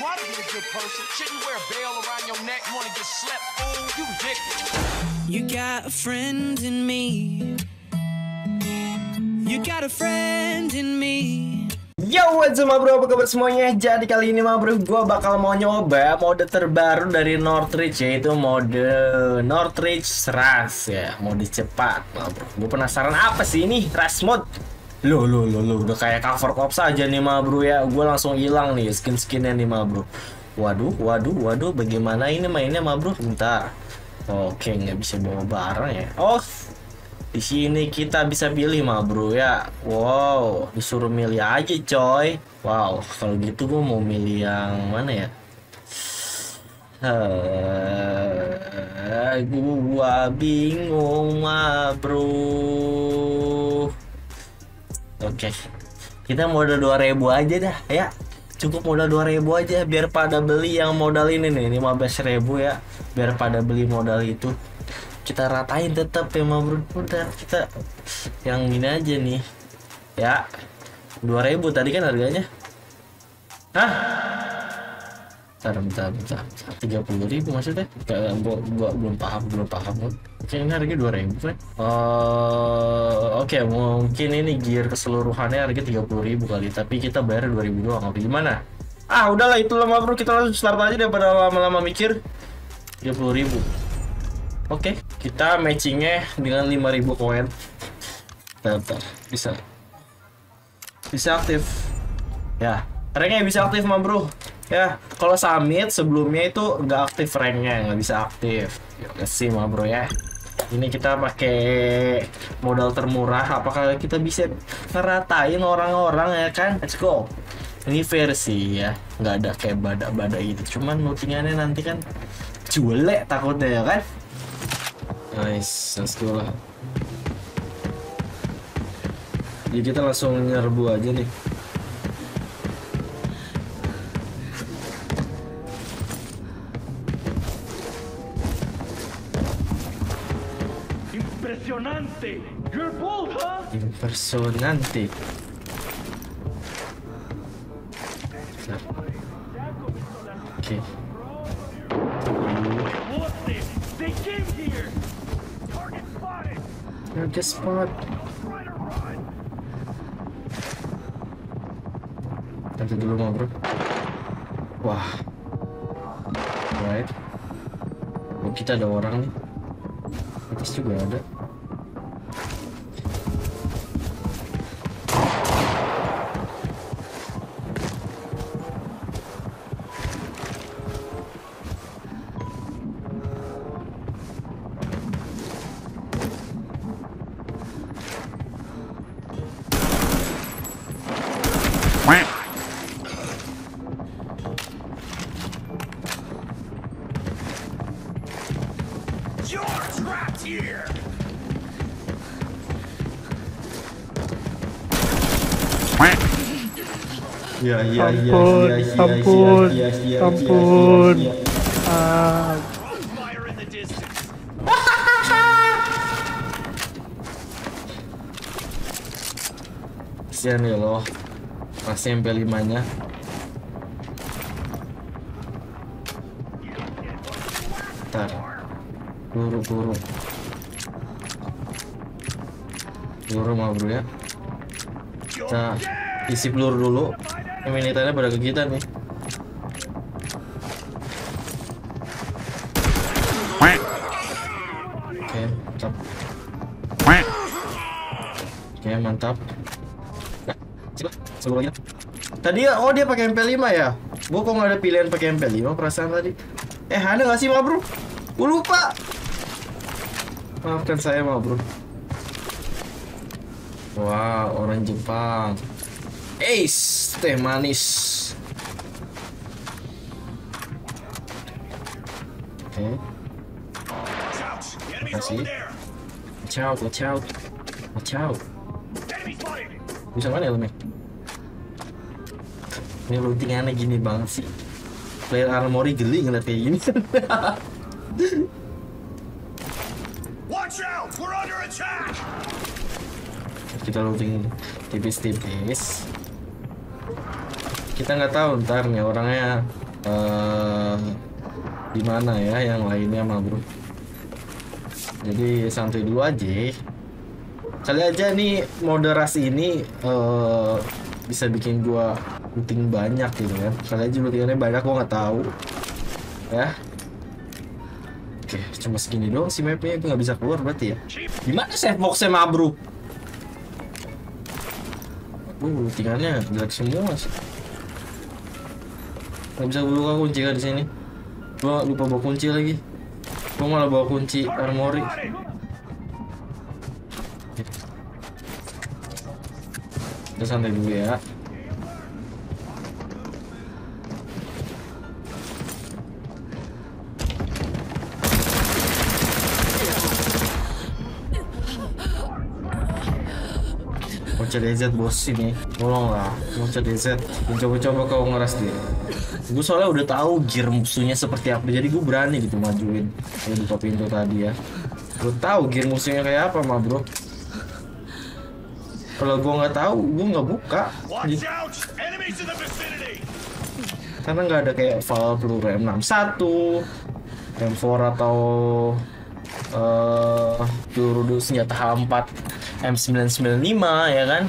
try to be a good person. Shouldn't you wear a bell around your neck? You wanna get slept, fool? You ridiculous. You got a friend in me. You got a friend in me. Yo, what's up bro, apa kabar semuanya? Jadi kali ini ma bro, gue bakal mau nyoba mode terbaru dari Northridge Yaitu mode Northridge Rush ya, mode cepat ma bro Gue penasaran apa sih ini, Rush mode Loh, loh, loh, loh, udah kayak cover cops aja nih ma bro ya Gue langsung hilang nih skin-skinnya nih ma bro Waduh, waduh, waduh, bagaimana ini mainnya ma bro? Bentar Oke, nggak bisa bawa barang ya Oh, di sini kita bisa pilih mah bro ya. Wow, disuruh milih aja coy. Wow, kalau gitu gue mau milih yang mana ya? Eh, gua bingung mah bro. Oke, kita modal 2000 aja dah ya. Cukup modal 2000 aja biar pada beli yang modal ini nih 15.000 ya. Biar pada beli modal itu. Kita ratain tetap ya bro. Udah kita yang ini aja nih. Ya 2000 tadi kan harganya. Hah bentar bentar bentar, tiga puluh ribu maksudnya? Kayak gua, gua belum paham belum paham. Kayaknya harganya dua ribu kan uh, oke okay, mungkin ini gear keseluruhannya harga tiga puluh ribu kali tapi kita bayar dua ribu doang. Apa gimana? Ah udahlah itu lama bro. Kita langsung start aja daripada lama-lama mikir. tiga puluh ribu. Oke, okay, kita matchingnya dengan 5000 koin. Bentar, bisa. Bisa aktif. Ya, ranknya bisa aktif mah bro. Ya, kalau summit sebelumnya itu nggak aktif ranknya, nggak bisa aktif. Ya sih mah bro ya. Ini kita pakai modal termurah. Apakah kita bisa ngeratain orang-orang ya kan? Let's go. Ini versi ya, nggak ada kayak badak-badak gitu. Cuman lootingannya nanti kan jelek takutnya ya kan? Nice, let's go lah. Jadi kita langsung nyerbu aja nih. Impersonante. Okay. What's this? They came here. Target spotted. Target spot. Nanti dulu mau bro. Wah. Right. Oh, kita ada orang nih. Atas juga ada. Ampun, ampun, ampun. Ah. Kasihan ya loh. Masih MP5 nya. Ntar. Peluru. Peluru mah bro ya. Kita isi peluru dulu. Yang militannya pada ke kita nih. Mantap. Oke, mantap. Nah, coba, lagi. Tadi oh dia pakai MP5 ya? Gua kok nggak ada pilihan pakai MP5 perasaan tadi. Eh, ada nggak sih, Ma, Bro? Gua lupa. Maafkan saya, Ma, Bro. Wah, orang Jepang. Ace, teh manis. Oke. Enemy's Kasih. Watch out, watch out. Watch out. Bisa mana ya Mek? Ini lootingannya gini banget sih. Player Armory geli ngeliat kayak gini. Watch out. We're under attack. Kita looting tipis-tipis. Kita nggak tahu ntar nih orangnya eh di mana ya yang lainnya mah bro. Jadi santai dulu aja. Kali aja nih moderasi ini eh bisa bikin gua looting banyak gitu kan. Kali aja lootingannya banyak gua nggak tahu. Ya. Oke cuma segini doang si mapnya nggak bisa keluar berarti ya. Gimana save boxnya mah bro? Uh, lootingannya jelek semua sih nggak bisa buka kunci kan di sini. Gua lupa bawa kunci lagi. Gua malah bawa kunci armory kita santai dulu ya. Bocah DZ bos ini. Tolonglah Bocah DZ Coba-coba kau ngeras dia Gue soalnya udah tahu gear musuhnya seperti apa Jadi gue berani gitu majuin Kalau buka pintu tadi ya. Gue tahu gear musuhnya kayak apa mah bro. Kalau gue nggak tahu gue nggak buka! Karena nggak ada kayak file peluru M61 M4 atau eh peluru senjata H4 M995 ya kan?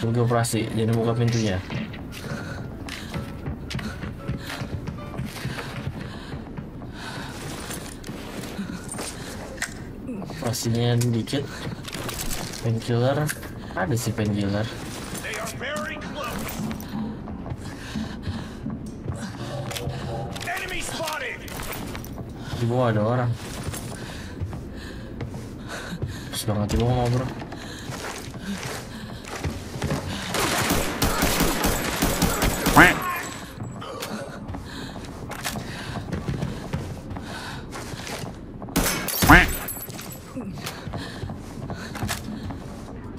Pergi operasi jadi buka pintunya Operasinya dikit. Painkiller. Ada sih painkiller! Di bawah ada orang. Terus banget di bawah bro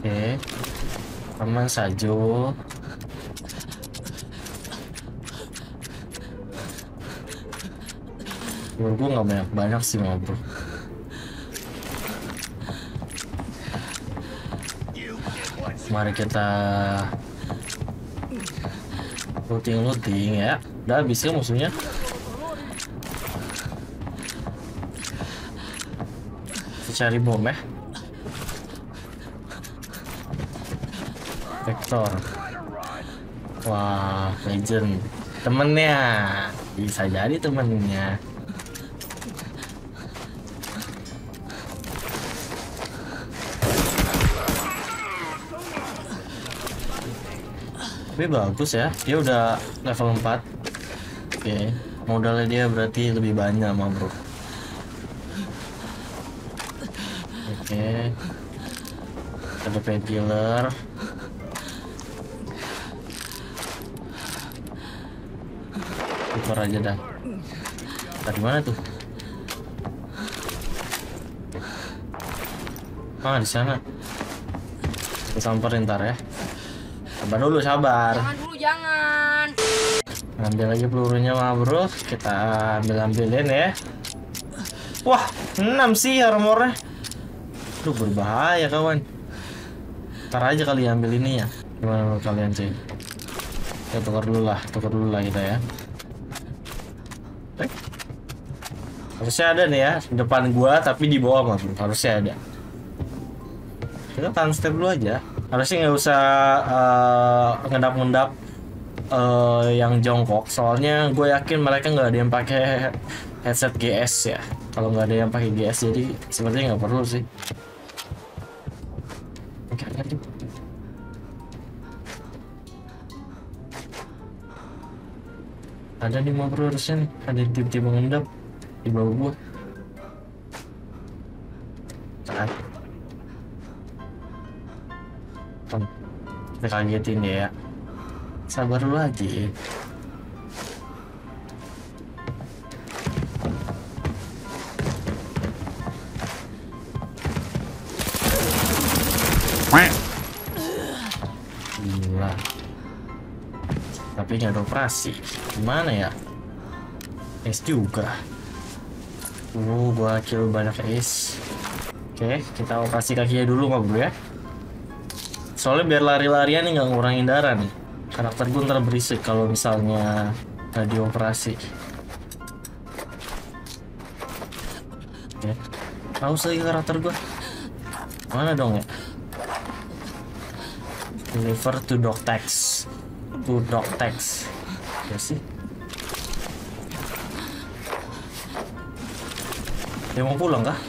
Oke Saja gue nggak banyak banyak sih bro. Mari kita looting looting ya. Udah habis ya musuhnya. Kita cari bom ya. Vector. Wah, legend. Temennya. Bisa jadi temennya. Tapi bagus ya, dia udah level 4 Oke, modalnya dia berarti lebih banyak mah bro. Oke. Ada painkiller Tukar aja dah Tadi mana tuh? Ah di sana. Kita samperin ntar ya. Sabar dulu, sabar. Jangan dulu, jangan. Ambil lagi pelurunya mah bro. Kita ambil ambilin ya. Wah, 6 sih armornya. Duh berbahaya kawan. Ntar aja kali ambil ini ya. Gimana menurut kalian sih? Kita tukar dulu lah, tukar dulu lah kita ya. Eh. Harusnya ada nih ya, depan gua tapi di bawah bro. Harusnya ada. Kita tahan step dulu aja. Harusnya nggak usah eh, ngendap-ngendap eh, yang jongkok. Soalnya gue yakin mereka nggak ada yang pakai headset GS ya. Kalau nggak ada yang pakai GS jadi sepertinya nggak perlu sih. Ada nih mau harusnya. Ada yang tiba-tiba ngendap di bawah gua. Saat. Kita kagetin ya. Sabar dulu aja. Gila. Tapi nggak ada operasi. Gimana ya? Es juga. Uh, gua kill banyak es. Oke, kita operasi kakinya dulu nggak bro ya? Soalnya biar lari-larian nih nggak ngurangin darah nih. karakter gue ntar berisik kalau misalnya nggak dioperasi. Oke. Haus lagi karakter gue mana dong ya? Deliver to Doctex. To Doctex. Ya sih dia mau pulang kah?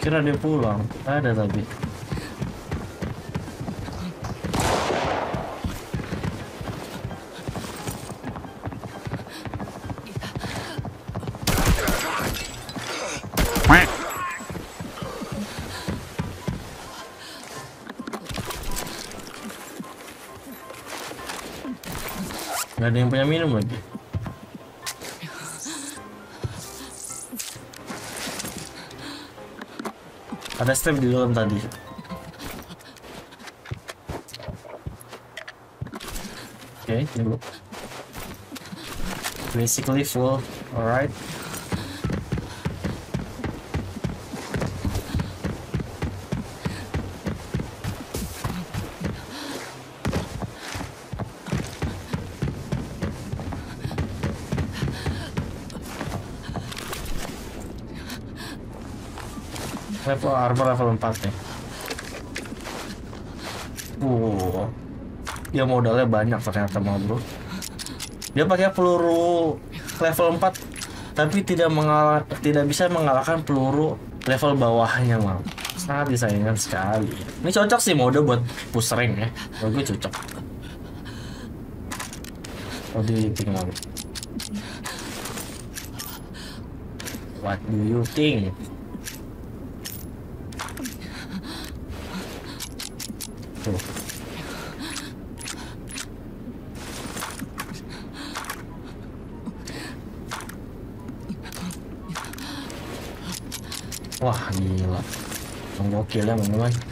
Kira dia pulang, ada tapi. Gak ada yang punya minum lagi. Ada step di dalam tadi. Oke, tunggu. Basically full, alright. Level armor level 4 nih. Uh. Dia modalnya banyak ternyata mah, Bro. Dia pakai peluru level 4 tapi tidak mengalah tidak bisa mengalahkan peluru level bawahnya, Mal. Sangat disayangkan sekali. Ini cocok sih mode buat push rank ya. Gue cocok. Oh, di tinggal. What do you think? Tuh. Wah gila Menggokil ya teman-teman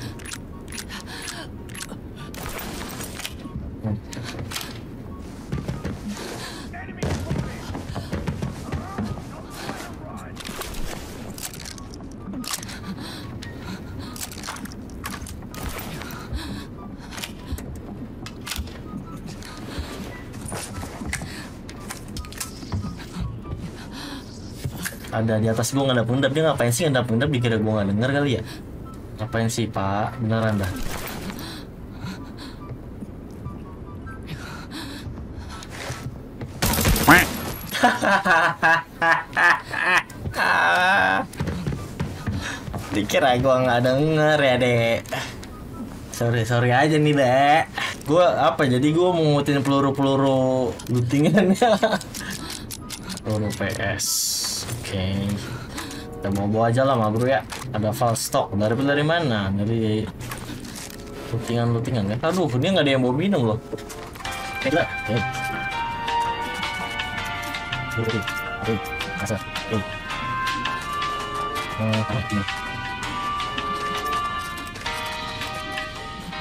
ada di atas gua nggak ada pundap. Dia ngapain sih nggak ada pundap? Dikira gua nggak denger kali ya? Ngapain sih pak? Beneran dah. Dikira gua nggak denger ya dek. Sorry sorry aja nih dek. Gua apa jadi gua mau ngutin peluru peluru lootingannya peluru PS oke kita mau bawa aja lah bro ya ada file stock dari dari mana dari lootingan lootingan kan aduh dia nggak ada yang mau minum loh Gila. Eh. Eh, eh, eh.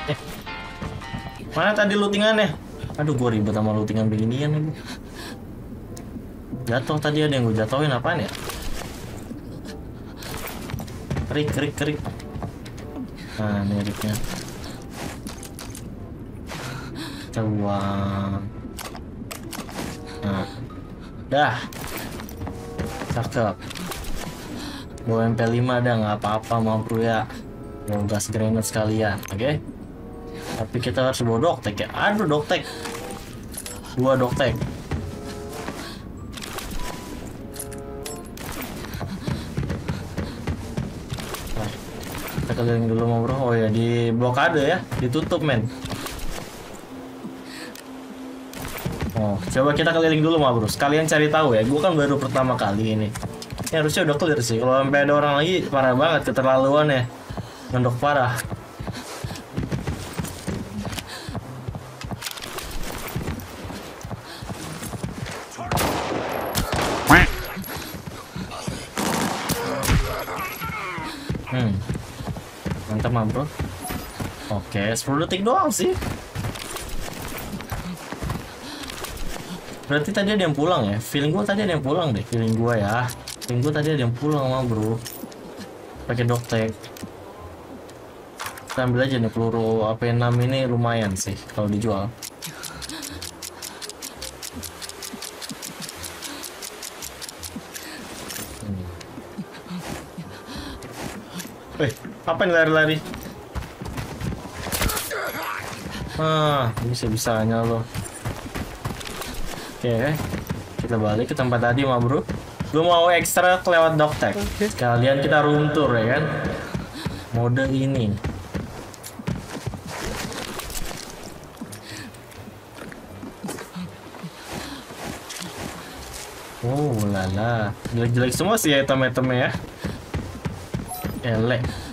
Eh. Mana tadi lootingannya? Aduh, gua ribet sama lootingan beginian ini. Jatuh tadi ada yang gue jatuhin apaan ya? Kerik, kerik, kerik. Nah, ini riknya. Coba. Nah. Dah. Cakep. Bawa MP5 dah nggak apa-apa mau bro ya. Mau gas grenade sekalian, oke? Tapi kita harus bawa doktek ya. Aduh doktek. Dua doktek. Kita keliling dulu mau bro. Oh ya di blokade ya, ditutup men. Oh, coba kita keliling dulu mah bro. Sekalian cari tahu ya. Gue kan baru pertama kali ini. Ya harusnya udah clear sih. Kalau sampai ada orang lagi parah banget keterlaluan ya. Ngendok parah. Hmm. Mantap mah bro. Oke, 10 detik doang sih. Berarti tadi ada yang pulang ya? Feeling gua tadi ada yang pulang deh, feeling gua ya. Feeling gua tadi ada yang pulang mah bro. Pakai doktek. Kita ambil aja nih peluru AP6 ini lumayan sih kalau dijual. Apa nih lari-lari? Ah, bisa-bisanya lo. Oke, kita balik ke tempat tadi mah bro. Gue mau ekstra lewat doktek. Sekalian kita room tour ya kan. Mode ini. Oh lala, jelek-jelek semua sih item-itemnya ya. Elek.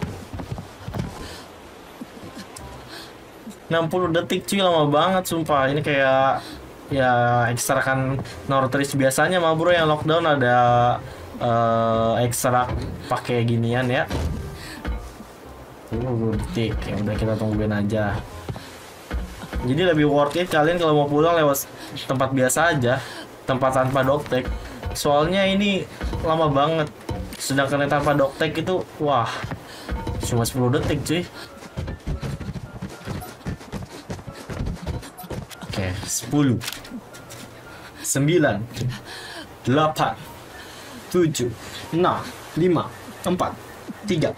60 detik cuy lama banget sumpah. Ini kayak ya ekstrakan Nortris biasanya mah bro yang lockdown ada eh ekstrak pakai ginian ya. 20 detik. Ya udah kita tungguin aja. Jadi lebih worth it kalian kalau mau pulang lewat tempat biasa aja, tempat tanpa doktek. Soalnya ini lama banget. Sedangkan tanpa doktek itu wah cuma 10 detik cuy. Oke, 10 9 8 7 6 5 4 3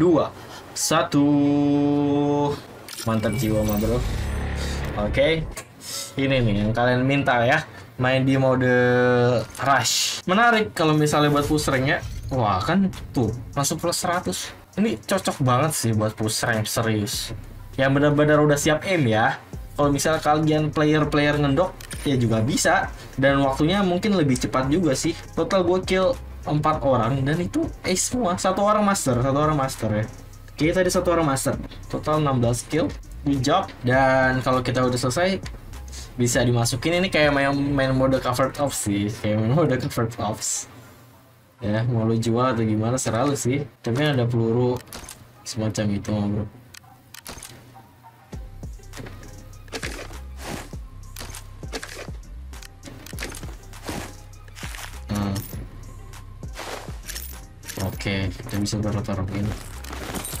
2 1 Mantap jiwa mah bro. Oke. Ini nih yang kalian minta ya. Main di mode rush. Menarik kalau misalnya buat push rank ya Wah kan tuh Masuk plus 100 Ini cocok banget sih buat push rank serius. Yang benar-benar udah siap aim ya kalau misalnya kalian player-player ngendok ya juga bisa. Dan waktunya mungkin lebih cepat juga sih. Total gue kill 4 orang dan itu eh semua. Satu orang master satu orang master ya. Oke tadi satu orang master. Total 16 kill good job. Dan kalau kita udah selesai bisa dimasukin. Ini kayak main main mode covered ops sih. Kayak main mode covered ops. Ya mau lu jual atau gimana serah lu sih. Tapi ada peluru semacam itu bro bisa taruh-taruh ini.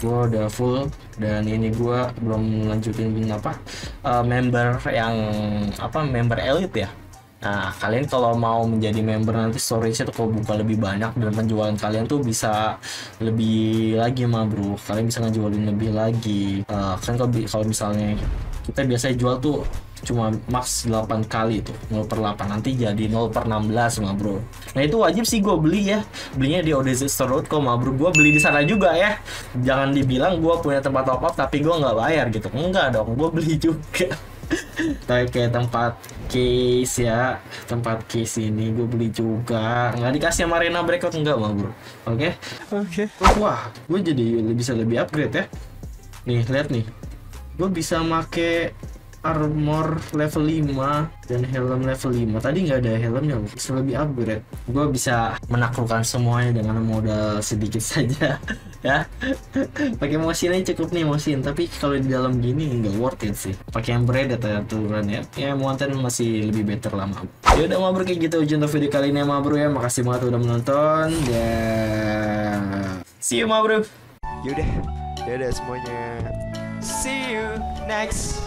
Gua udah full dan ini gua belum lanjutin apa eh, member yang apa member elite ya. Nah, kalian kalau mau menjadi member nanti storage-nya tuh kalau buka lebih banyak dan penjualan kalian tuh bisa lebih lagi mah bro. Kalian bisa ngejualin lebih lagi. Eh, kan kalau misalnya kita biasanya jual tuh cuma max 8 kali tuh 0 per 8 nanti jadi 0 per 16 mah bro. Nah itu wajib sih gue beli ya. Belinya di odzstore.com mah bro. Gue beli di sana juga ya. Jangan dibilang gue punya tempat top up tapi gue nggak bayar gitu. Enggak dong gue beli juga. Tapi kayak tempat case ya tempat case ini gue beli juga. Nggak dikasih sama Arena Breakout enggak mah bro. Oke? Oke. wah gue jadi bisa lebih upgrade ya. Nih lihat nih. Gue bisa make armor level 5 dan helm level 5 tadi nggak ada helmnya bisa lebih upgrade. Gue bisa menaklukkan semuanya dengan modal sedikit saja ya. Pakai mesin aja cukup nih mesin. Tapi kalau di dalam gini nggak worth it sih. Pakai yang bread atau aturan ya. Ya muatan masih lebih better lah mah ya udah bro kayak gitu untuk video kali ini ya mah bro ya. Makasih banget udah menonton dan see you mah bro Yaudah, dadah semuanya. See you next.